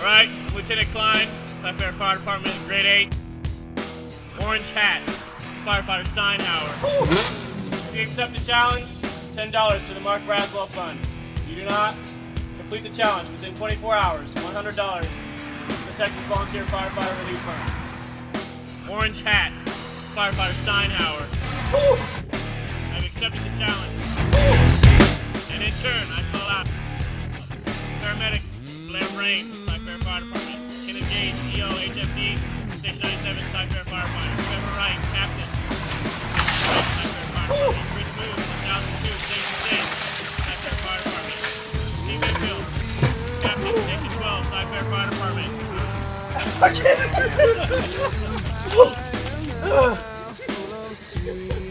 Alright, Lieutenant Cline, Cyfair Fire Department, Grade 8. Orange hat, Firefighter Steinhauer. Mm-hmm. If you accept the challenge, $10 to the Mark Braswell Fund. If you do not, complete the challenge within 24 hours, $100 to the Texas Volunteer Firefighter Relief Fund. Orange hat, Firefighter Steinhauer. I've accepted the challenge. And in turn, I call out paramedic Blair Rain, Fire Department, Kenneth Gage, EO, HFD, Station 97, Cyfair Firefighter, Trevor Wright, Captain, Cyfair Fire Department, Chris Moon, 1002, Station 6, Cyfair Fire Department, Steve Enfield, Captain, Station 12, Cyfair Fire Department.